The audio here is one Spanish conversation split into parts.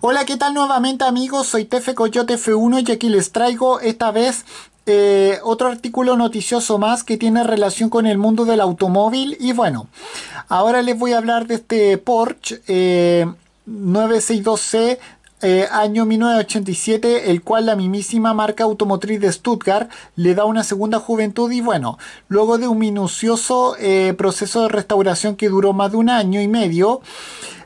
Hola, ¿qué tal nuevamente amigos? Soy Tefe Coyote F1 y aquí les traigo esta vez eh, otro artículo noticioso más que tiene relación con el mundo del automóvil. Y bueno, ahora les voy a hablar de este Porsche 962C eh, eh, año 1987, el cual la mismísima marca automotriz de Stuttgart le da una segunda juventud y bueno, luego de un minucioso proceso de restauración que duró más de un año y medio,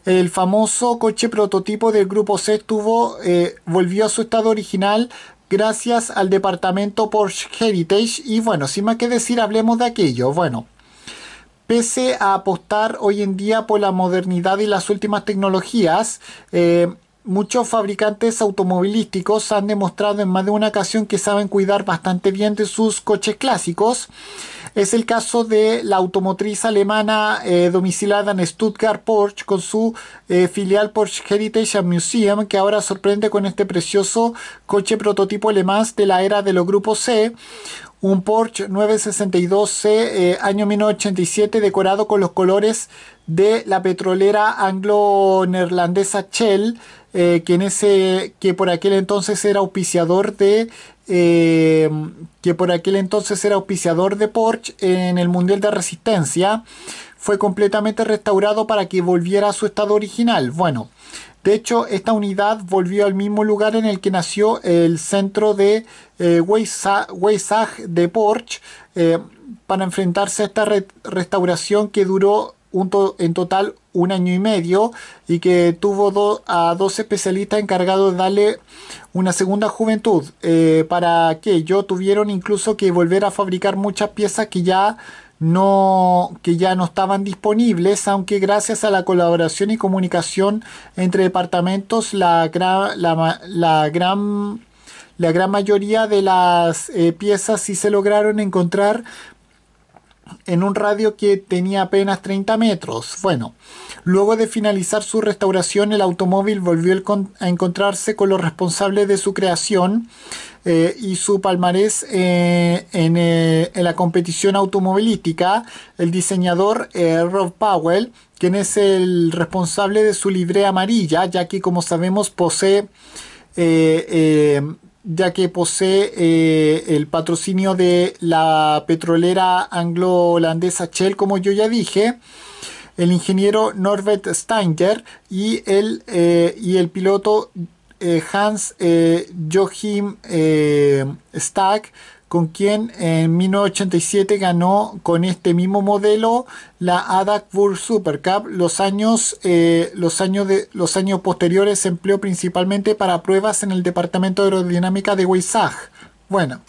el famoso coche prototipo del grupo C tuvo, eh, volvió a su estado original gracias al departamento Porsche Heritage y bueno, sin más que decir, hablemos de aquello. Bueno, pese a apostar hoy en día por la modernidad y las últimas tecnologías, eh, muchos fabricantes automovilísticos han demostrado en más de una ocasión que saben cuidar bastante bien de sus coches clásicos. Es el caso de la automotriz alemana eh, domiciliada en Stuttgart Porsche con su eh, filial Porsche Heritage Museum que ahora sorprende con este precioso coche prototipo alemán de la era de los grupos C un Porsche 962C eh, año 1987 decorado con los colores de la petrolera anglo-neerlandesa Shell eh, que, ese, que por aquel entonces era auspiciador de eh, que por aquel entonces era auspiciador de Porsche en el Mundial de Resistencia fue completamente restaurado para que volviera a su estado original. Bueno, de hecho, esta unidad volvió al mismo lugar en el que nació el centro de eh, Weissach de Porsche eh, para enfrentarse a esta restauración que duró en total un año y medio y que tuvo a dos especialistas encargados de darle una segunda juventud. Eh, para que ello tuvieron incluso que volver a fabricar muchas piezas que ya no que ya no estaban disponibles, aunque gracias a la colaboración y comunicación entre departamentos la, la, la gran la gran mayoría de las eh, piezas sí se lograron encontrar en un radio que tenía apenas 30 metros. Bueno, luego de finalizar su restauración, el automóvil volvió a encontrarse con los responsables de su creación eh, y su palmarés eh, eh, en, la competición automovilística. El diseñador Rob Powell, quien es el responsable de su librea amarilla, ya que como sabemos posee ya que posee eh, el patrocinio de la petrolera anglo-holandesa Shell, como yo ya dije, el ingeniero Norbert Steinger y el, eh, y el piloto eh, Hans Joachim Stack con quien en 1987 ganó con este mismo modelo la ADAC World Super Cup. Los años, eh, los, años de, los años posteriores se empleó principalmente para pruebas en el departamento de aerodinámica de Weissach. Bueno,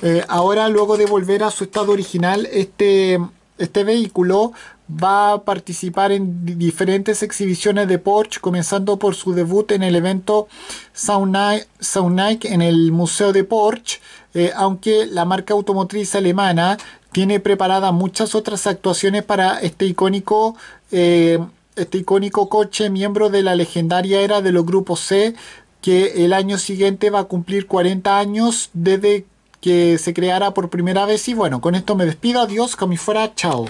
eh, ahora luego de volver a su estado original, este, este vehículo va a participar en diferentes exhibiciones de Porsche, comenzando por su debut en el evento Saunic en el Museo de Porsche, eh, aunque la marca automotriz alemana tiene preparadas muchas otras actuaciones para este icónico, eh, este icónico coche, miembro de la legendaria era de los grupos C, que el año siguiente va a cumplir 40 años desde que se creara por primera vez. Y bueno, con esto me despido. Adiós, como fuera, chao.